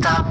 stop